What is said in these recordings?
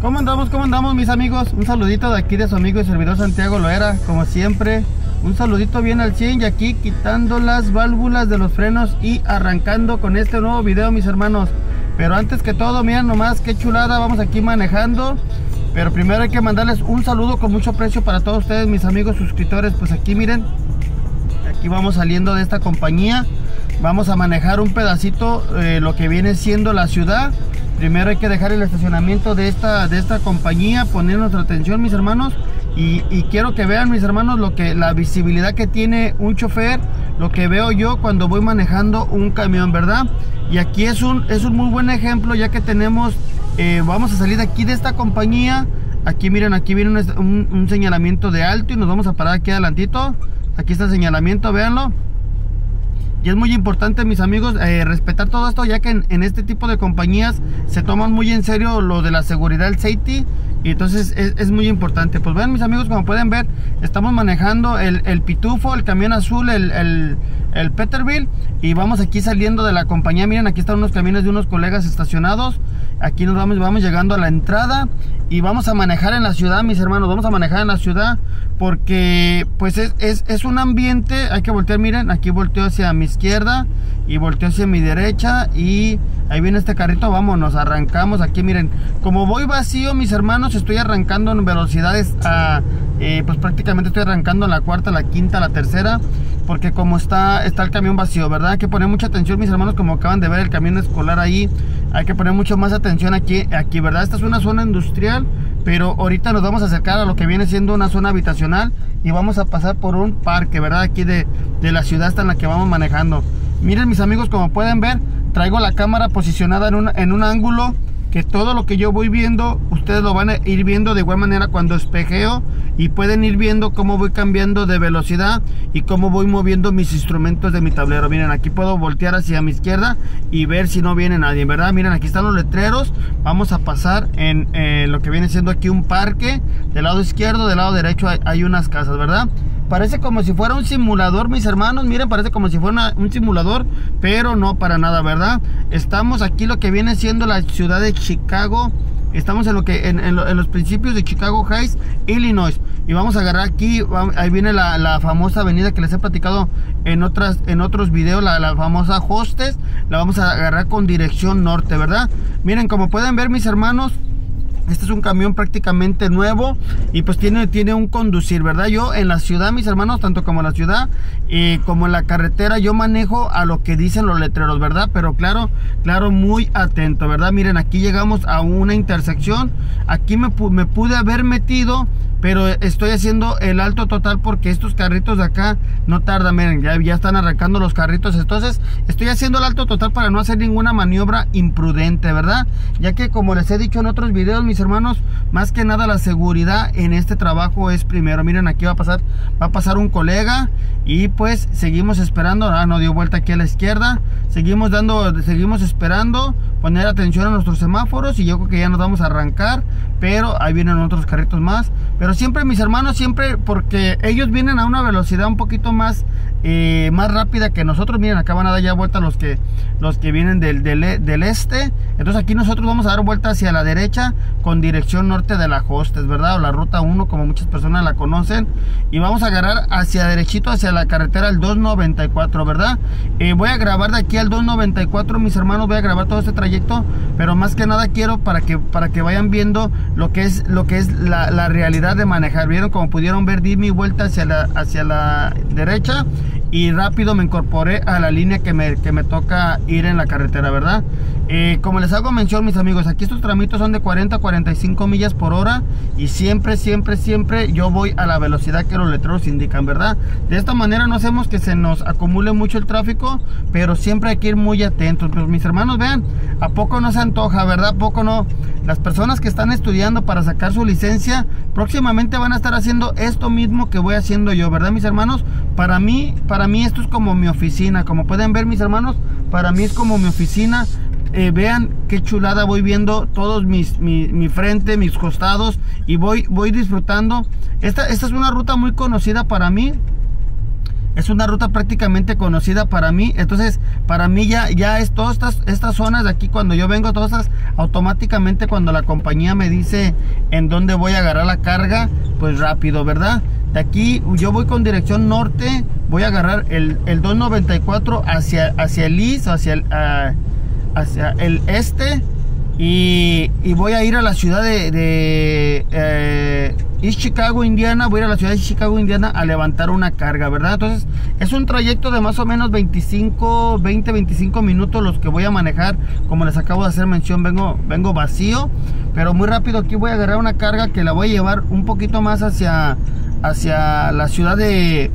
¿Cómo andamos? ¿Cómo andamos mis amigos? Un saludito de aquí de su amigo y servidor Santiago Loera, como siempre. Un saludito bien al 100 y aquí quitando las válvulas de los frenos y arrancando con este nuevo video mis hermanos. Pero antes que todo, miren nomás qué chulada, vamos aquí manejando. Pero primero hay que mandarles un saludo con mucho precio para todos ustedes mis amigos suscriptores. Pues aquí miren, aquí vamos saliendo de esta compañía. Vamos a manejar un pedacito eh, lo que viene siendo la ciudad Primero hay que dejar el estacionamiento de esta, de esta compañía, poner nuestra atención mis hermanos y, quiero que vean mis hermanos lo que la visibilidad que tiene un chofer, lo que veo yo cuando voy manejando un camión, ¿verdad? Y aquí es un, es un muy buen ejemplo ya que tenemos, eh, vamos a salir de aquí de esta compañía, aquí miren, aquí viene un, un señalamiento de alto y nos vamos a parar aquí adelantito, aquí está el señalamiento, véanlo y es muy importante, mis amigos, eh, respetar todo esto, ya que en, este tipo de compañías se toman muy en serio lo de la seguridad, el safety. Y entonces es, muy importante. Pues vean, mis amigos, como pueden ver, estamos manejando el, pitufo, el camión azul, el, el, el Peterbilt. Y vamos aquí saliendo de la compañía. Miren, aquí están unos camiones de unos colegas estacionados. Aquí nos vamos, vamos llegando a la entrada. Y vamos a manejar en la ciudad, mis hermanos. Vamos a manejar en la ciudad porque pues es, es, un ambiente, hay que voltear, miren, aquí volteo hacia mi izquierda y volteo hacia mi derecha y ahí viene este carrito, vámonos, arrancamos aquí, miren, como voy vacío, mis hermanos, estoy arrancando en velocidades, a, eh, pues prácticamente estoy arrancando en la cuarta, la quinta, la tercera, porque como está, está el camión vacío, ¿verdad? Hay que poner mucha atención, mis hermanos, como acaban de ver el camión escolar ahí, hay que poner mucho más atención aquí, aquí, ¿verdad? Esta es una zona industrial, pero ahorita nos vamos a acercar a lo que viene siendo una zona habitacional y vamos a pasar por un parque, ¿verdad? Aquí de, la ciudad hasta en la que vamos manejando. Miren mis amigos, como pueden ver, traigo la cámara posicionada en en un ángulo que todo lo que yo voy viendo, ustedes lo van a ir viendo de igual manera cuando espejeo y pueden ir viendo cómo voy cambiando de velocidad y cómo voy moviendo mis instrumentos de mi tablero. Miren, aquí puedo voltear hacia mi izquierda y ver si no viene nadie, ¿verdad? Miren, aquí están los letreros. Vamos a pasar en eh, lo que viene siendo aquí un parque. Del lado izquierdo, del lado derecho hay, hay unas casas, ¿verdad? Parece como si fuera un simulador, mis hermanos. Miren, parece como si fuera un simulador, pero no para nada, ¿verdad? Estamos aquí lo que viene siendo la ciudad de Chicago. Estamos en lo que en, los principios de Chicago Heights, Illinois. Y vamos a agarrar aquí, ahí viene la, famosa avenida que les he platicado en otras en otros videos, la, famosa Hostes. La vamos a agarrar con dirección norte, ¿verdad? Miren, como pueden ver, mis hermanos, este es un camión prácticamente nuevo y pues tiene, tiene un conducir, ¿verdad? Yo en la ciudad, mis hermanos, tanto como en la ciudad y como en la carretera, yo manejo a lo que dicen los letreros, ¿verdad? Pero claro, claro, muy atento, ¿verdad? Miren, aquí llegamos a una intersección. Aquí me, me pude haber metido pero estoy haciendo el alto total porque estos carritos de acá no tardan, miren, ya, ya están arrancando los carritos, entonces estoy haciendo el alto total para no hacer ninguna maniobra imprudente, ¿verdad? Ya que como les he dicho en otros videos, mis hermanos, más que nada la seguridad en este trabajo es primero, miren, aquí va a pasar, va a pasar un colega y pues seguimos esperando, ah, no dio vuelta aquí a la izquierda, seguimos dando, seguimos esperando, poner atención a nuestros semáforos y yo creo que ya nos vamos a arrancar, pero ahí vienen otros carritos más, pero siempre mis hermanos, siempre porque ellos vienen a una velocidad un poquito más, eh, más rápida que nosotros, miren, acá van a dar ya vuelta los que, los que vienen del, del, este, entonces aquí nosotros vamos a dar vuelta hacia la derecha con dirección norte de la Hostes, ¿verdad? O la ruta 1 como muchas personas la conocen, y vamos a agarrar hacia derechito, hacia la carretera el 294, ¿verdad? Eh, voy a grabar de aquí al 294, mis hermanos, voy a grabar todo este trayecto, pero más que nada quiero para que, para que vayan viendo lo que es, lo que es la, la realidad de manejar. Vieron como pudieron ver, di mi vuelta hacia la, hacia la derecha y rápido me incorporé a la línea que me, que me toca ir en la carretera, ¿verdad? Eh, como les hago mención, mis amigos, aquí estos tramitos son de 40 a 45 millas por hora y siempre, siempre, siempre yo voy a la velocidad que los letreros indican, ¿verdad? De esta manera no hacemos que se nos acumule mucho el tráfico, pero siempre hay que ir muy atentos. Pues mis hermanos, vean, ¿a poco no se antoja, verdad? ¿A poco no? Las personas que están estudiando para sacar su licencia, próximamente van a estar haciendo esto mismo que voy haciendo yo, ¿verdad, mis hermanos? Para mí, para mí esto es como mi oficina, como pueden ver, mis hermanos, para mí es como mi oficina eh, vean qué chulada voy viendo todos mis, mi, frente, mis costados y voy, voy disfrutando. Esta, esta es una ruta muy conocida para mí. es una ruta prácticamente conocida para mí. Entonces, para mí ya, ya es todas estas, estas zonas de aquí, cuando yo vengo, todas estas, automáticamente cuando la compañía me dice en dónde voy a agarrar la carga, pues rápido, ¿verdad? De aquí yo voy con dirección norte, voy a agarrar el, el 294 hacia, hacia el IS, hacia el, ah, hacia el este y, voy a ir a la ciudad de, de eh, East Chicago, Indiana. Voy a ir a la ciudad de Chicago, Indiana a levantar una carga, ¿verdad? Entonces es un trayecto de más o menos 25, 20, 25 minutos los que voy a manejar. Como les acabo de hacer mención, vengo, vengo vacío. Pero muy rápido aquí voy a agarrar una carga que la voy a llevar un poquito más hacia, hacia la ciudad de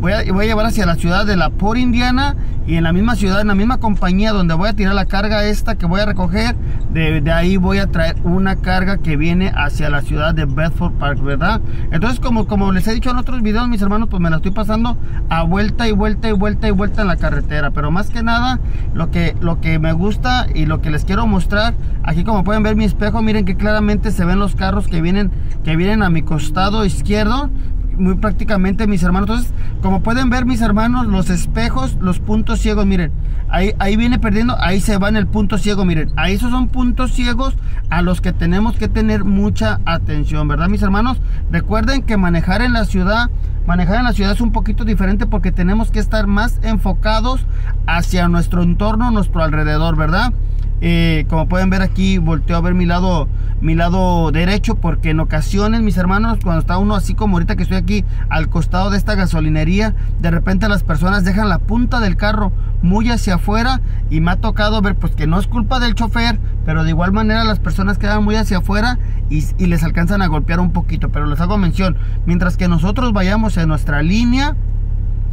voy a, voy a llevar hacia la ciudad de La Por, Indiana y en la misma ciudad, en la misma compañía donde voy a tirar la carga esta que voy a recoger, de, de, ahí voy a traer una carga que viene hacia la ciudad de Bedford Park, ¿verdad? Entonces, como, como les he dicho en otros videos, mis hermanos, pues me la estoy pasando a vuelta y vuelta y vuelta y vuelta en la carretera. Pero más que nada, lo que, lo que me gusta y lo que les quiero mostrar, aquí como pueden ver mi espejo, miren que claramente se ven los carros que vienen, que vienen a mi costado izquierdo muy prácticamente mis hermanos. Entonces, como pueden ver mis hermanos, los espejos, los puntos ciegos, miren, ahí, ahí viene perdiendo, ahí se va en el punto ciego, miren, ahí esos son puntos ciegos a los que tenemos que tener mucha atención, ¿verdad mis hermanos? Recuerden que manejar en la ciudad, manejar en la ciudad es un poquito diferente porque tenemos que estar más enfocados hacia nuestro entorno, nuestro alrededor, ¿verdad? Eh, como pueden ver aquí, volteo a ver mi lado, mi lado derecho porque en ocasiones, mis hermanos, cuando está uno así como ahorita que estoy aquí al costado de esta gasolinería, de repente las personas dejan la punta del carro muy hacia afuera y me ha tocado ver pues que no es culpa del chofer, pero de igual manera las personas quedan muy hacia afuera y, y les alcanzan a golpear un poquito, pero les hago mención, mientras que nosotros vayamos en nuestra línea,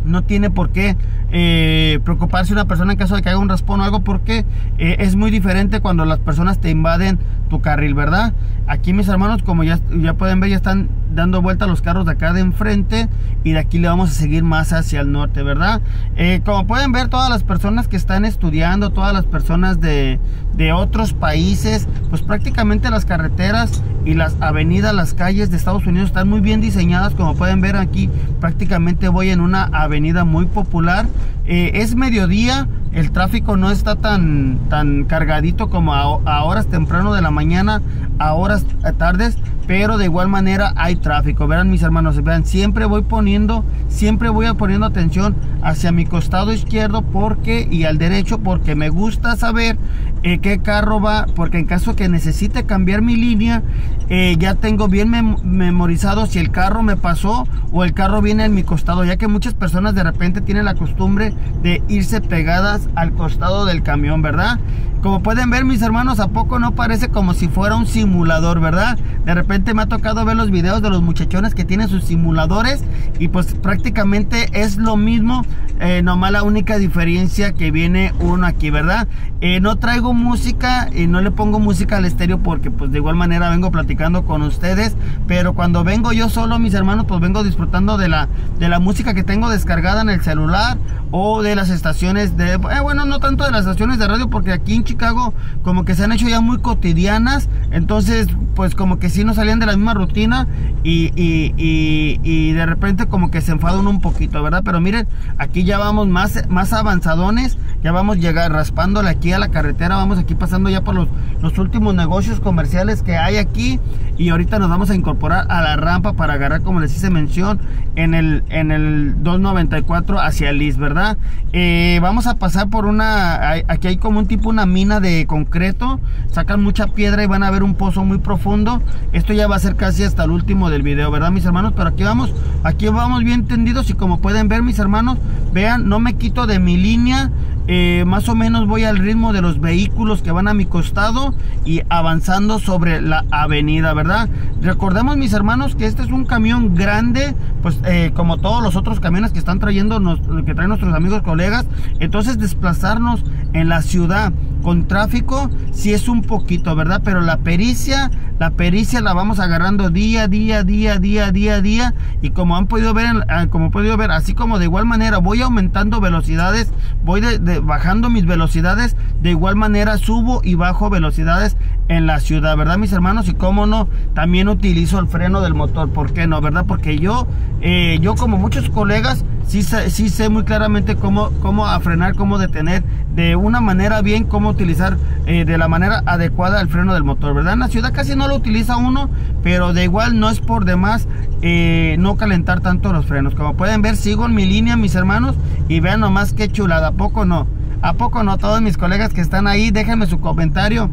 no tiene por qué eh, preocuparse una persona en caso de que haga un raspón o algo porque eh, es muy diferente cuando las personas te invaden tu carril, ¿verdad? Aquí mis hermanos, como ya, ya pueden ver, ya están dando vuelta los carros de acá de enfrente y de aquí le vamos a seguir más hacia el norte, ¿verdad? Eh, como pueden ver, todas las personas que están estudiando, todas las personas de, de otros países, pues prácticamente las carreteras y las avenidas, las calles de Estados Unidos están muy bien diseñadas, como pueden ver aquí, prácticamente voy en una avenida muy popular eh, es mediodía, el tráfico no está tan, tan cargadito como a, horas temprano de la mañana, a horas tardes, pero de igual manera hay tráfico. Verán mis hermanos, vean, siempre voy poniendo, siempre voy poniendo atención hacia mi costado izquierdo porque y al derecho porque me gusta saber eh, qué carro va, porque en caso que necesite cambiar mi línea, eh, ya tengo bien memorizado si el carro me pasó o el carro viene en mi costado, ya que muchas personas de repente tienen la costumbre de irse pegadas al costado del camión, ¿verdad? Como pueden ver mis hermanos, a poco no parece como si fuera un simulador, ¿verdad? De repente me ha tocado ver los videos de los muchachones que tienen sus simuladores y pues prácticamente es lo mismo, eh, nomás la única diferencia que viene uno aquí, ¿verdad? Eh, no traigo música y no le pongo música al estéreo porque pues de igual manera vengo platicando con ustedes, pero cuando vengo yo solo, mis hermanos, pues vengo disfrutando de la, de la música que tengo descargada en el celular o de las estaciones de, eh, bueno, no tanto de las estaciones de radio porque aquí en Chicago como que se han hecho ya muy cotidianas, entonces pues como que sí no salían de la misma rutina y, y, de repente como que se enfadan un poquito, ¿verdad? Pero miren, aquí ya vamos más, más avanzadones, ya vamos llegar raspándole aquí a la carretera, vamos aquí pasando ya por los, los últimos negocios comerciales que hay aquí y ahorita nos vamos a incorporar a la rampa para agarrar como les hice mención en el, en el 294 hacia Lis, ¿verdad? Eh, vamos a pasar por una, aquí hay como un tipo, una mina de concreto, sacan mucha piedra y van a ver un pozo muy profundo. Esto ya va a ser casi hasta el último del video, ¿verdad mis hermanos? Pero aquí vamos, aquí vamos bien tendidos y como pueden ver mis hermanos, vean, no me quito de mi línea, eh, más o menos voy al ritmo de los vehículos que van a mi costado y avanzando sobre la avenida, ¿verdad? Recordemos mis hermanos que este es un camión grande, pues eh, como todos los otros camiones que están trayendo, que traen nuestros amigos colegas, entonces desplazarnos en la ciudad con tráfico si es un poquito, ¿verdad? Pero la pericia, la pericia la vamos agarrando día, día, día, día, día, día y como han podido ver, ah, como han podido ver, así como de igual manera voy aumentando velocidades, voy bajando mis velocidades, de igual manera subo y bajo velocidades en la ciudad, ¿verdad mis hermanos? Y cómo no, también utilizo el freno del motor, ¿por qué no? ¿Verdad? Porque yo, eh, yo como muchos colegas, sí, sí sé muy claramente cómo, cómo a frenar, cómo detener de una manera bien, cómo utilizar eh, de la manera adecuada el freno del motor, ¿verdad? En la ciudad casi no lo utiliza uno, pero de igual no es por demás eh, no calentar tanto los frenos. Como pueden ver, sigo en mi línea, mis hermanos, y vean nomás qué chulada, ¿a poco no? ¿A poco no? Todos mis colegas que están ahí, déjenme su comentario.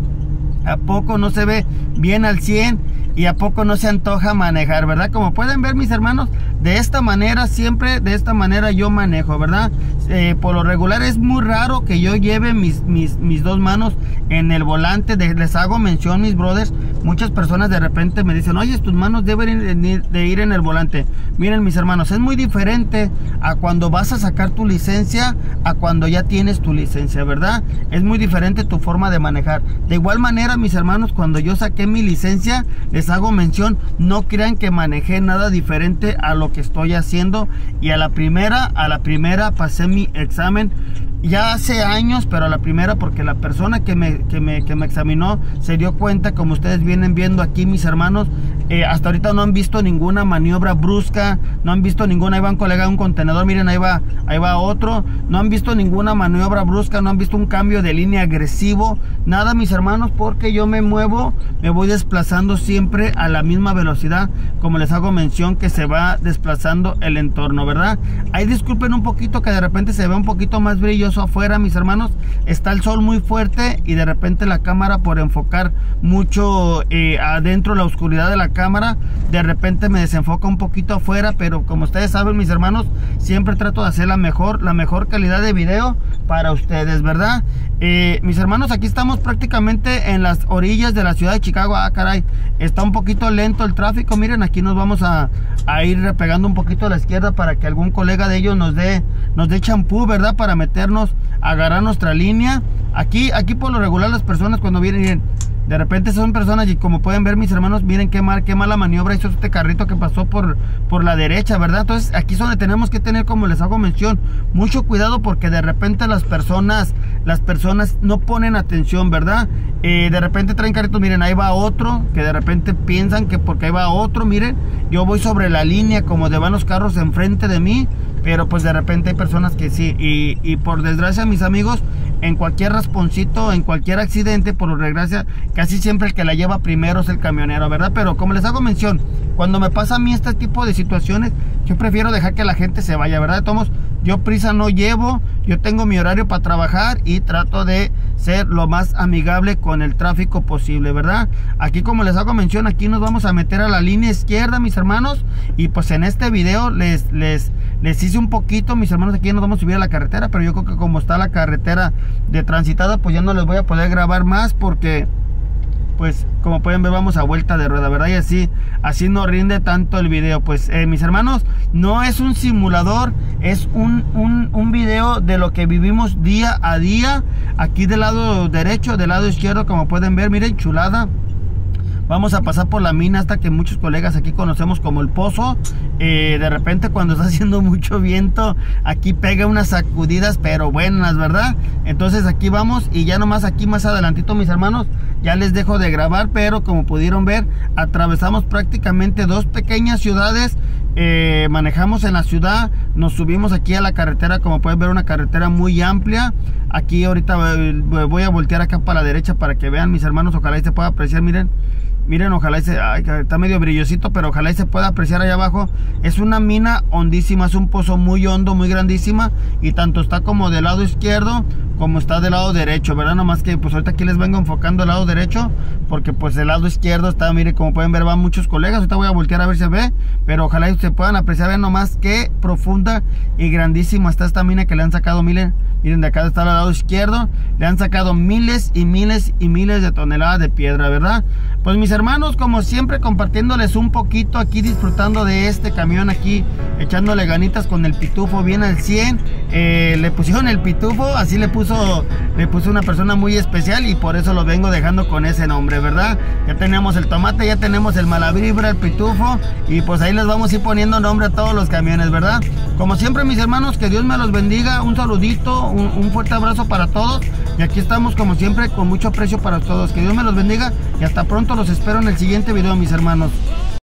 ¿A poco no se ve bien al 100? y a poco no se antoja manejar, ¿verdad? Como pueden ver mis hermanos, de esta manera, siempre de esta manera yo manejo, ¿verdad? Eh, por lo regular es muy raro que yo lleve mis, mis, mis dos manos en el volante, les hago mención mis brothers, muchas personas de repente me dicen, oye, tus manos deben de ir en el volante. Miren mis hermanos, es muy diferente a cuando vas a sacar tu licencia, a cuando ya tienes tu licencia, ¿verdad? Es muy diferente tu forma de manejar. De igual manera, mis hermanos, cuando yo saqué mi licencia, les hago mención, no crean que manejé nada diferente a lo que estoy haciendo y a la primera, a la primera pasé mi examen ya hace años, pero a la primera porque la persona que me, que me, que me examinó se dio cuenta, como ustedes vienen viendo aquí mis hermanos, eh, hasta ahorita no han visto ninguna maniobra brusca, no han visto ninguna, ahí va un colega un contenedor, miren ahí va, ahí va otro, no han visto ninguna maniobra brusca, no han visto un cambio de línea agresivo, nada mis hermanos, porque yo me muevo, me voy desplazando siempre a la misma velocidad, como les hago mención que se va desplazando el entorno, ¿verdad? Ahí disculpen un poquito que de repente se ve un poquito más brillo afuera, mis hermanos. Está el sol muy fuerte y de repente la cámara por enfocar mucho eh, adentro la oscuridad de la cámara, de repente me desenfoca un poquito afuera, pero como ustedes saben, mis hermanos, siempre trato de hacer la mejor, la mejor calidad de video para ustedes, ¿verdad? Eh, mis hermanos, aquí estamos prácticamente en las orillas de la ciudad de Chicago. Ah, caray, está un poquito lento el tráfico. Miren, aquí nos vamos a, a ir repegando un poquito a la izquierda para que algún colega de ellos nos dé nos dé champú, ¿verdad? Para meternos, agarrar nuestra línea. Aquí, aquí por lo regular las personas cuando vienen, de repente son personas y como pueden ver mis hermanos, miren qué, mal, qué mala maniobra hizo este carrito que pasó por, por la derecha, ¿verdad? Entonces aquí es donde tenemos que tener, como les hago mención, mucho cuidado porque de repente las personas, las personas no ponen atención, ¿verdad? Eh, de repente traen carritos, miren, ahí va otro, que de repente piensan que porque ahí va otro, miren, yo voy sobre la línea como de van los carros enfrente de mí, pero pues de repente hay personas que sí, y, y por desgracia mis amigos, en cualquier rasponcito, en cualquier accidente, por desgracia, casi siempre el que la lleva primero es el camionero, ¿verdad? Pero como les hago mención, cuando me pasa a mí este tipo de situaciones, yo prefiero dejar que la gente se vaya, ¿verdad? Tomos, yo prisa no llevo, yo tengo mi horario para trabajar y trato de ser lo más amigable con el tráfico posible, ¿verdad? Aquí como les hago mención, aquí nos vamos a meter a la línea izquierda, mis hermanos, y pues en este video les, les, les hice un poquito, mis hermanos, aquí nos vamos a subir a la carretera, pero yo creo que como está la carretera de transitada, pues ya no les voy a poder grabar más porque pues como pueden ver vamos a vuelta de rueda, ¿verdad? Y así, así no rinde tanto el video. Pues eh, mis hermanos, no es un simulador, es un, un, un, video de lo que vivimos día a día. Aquí del lado derecho, del lado izquierdo, como pueden ver, miren, chulada. Vamos a pasar por la mina hasta que muchos colegas aquí conocemos como el pozo. Eh, de repente cuando está haciendo mucho viento, aquí pega unas sacudidas, pero buenas, ¿verdad? Entonces aquí vamos y ya nomás aquí más adelantito, mis hermanos, ya les dejo de grabar, pero como pudieron ver, atravesamos prácticamente dos pequeñas ciudades. Eh, manejamos en la ciudad, nos subimos aquí a la carretera, como pueden ver, una carretera muy amplia. Aquí ahorita voy a voltear acá para la derecha para que vean mis hermanos, ojalá y se pueda apreciar, miren Miren, ojalá se, está medio brillosito, pero ojalá y se pueda apreciar allá abajo. Es una mina hondísima, es un pozo muy hondo, muy grandísima. Y tanto está como del lado izquierdo como está del lado derecho, ¿verdad? Nomás que pues ahorita aquí les vengo enfocando el lado derecho. Porque pues el lado izquierdo está, miren, como pueden ver, van muchos colegas. Ahorita voy a voltear a ver si se ve. Pero ojalá se puedan apreciar, vean nomás qué profunda y grandísima está esta mina que le han sacado, miren. Miren, de acá está al lado izquierdo. Le han sacado miles y miles y miles de toneladas de piedra, ¿verdad? Pues mis hermanos, como siempre, compartiéndoles un poquito aquí, disfrutando de este camión aquí, echándole ganitas con el pitufo bien al 100. Eh, le pusieron el pitufo, así le puso, le puso una persona muy especial y por eso lo vengo dejando con ese nombre, ¿verdad? Ya tenemos el tomate, ya tenemos el malavibra, el pitufo y pues ahí les vamos a ir poniendo nombre a todos los camiones, ¿verdad? Como siempre, mis hermanos, que Dios me los bendiga. Un saludito, un fuerte abrazo para todos. Y aquí estamos, como siempre, con mucho aprecio para todos. Que Dios me los bendiga y hasta pronto los espero en el siguiente video, mis hermanos.